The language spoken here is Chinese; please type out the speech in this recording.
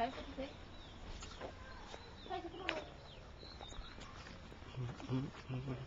开始准备，开始。嗯嗯嗯嗯。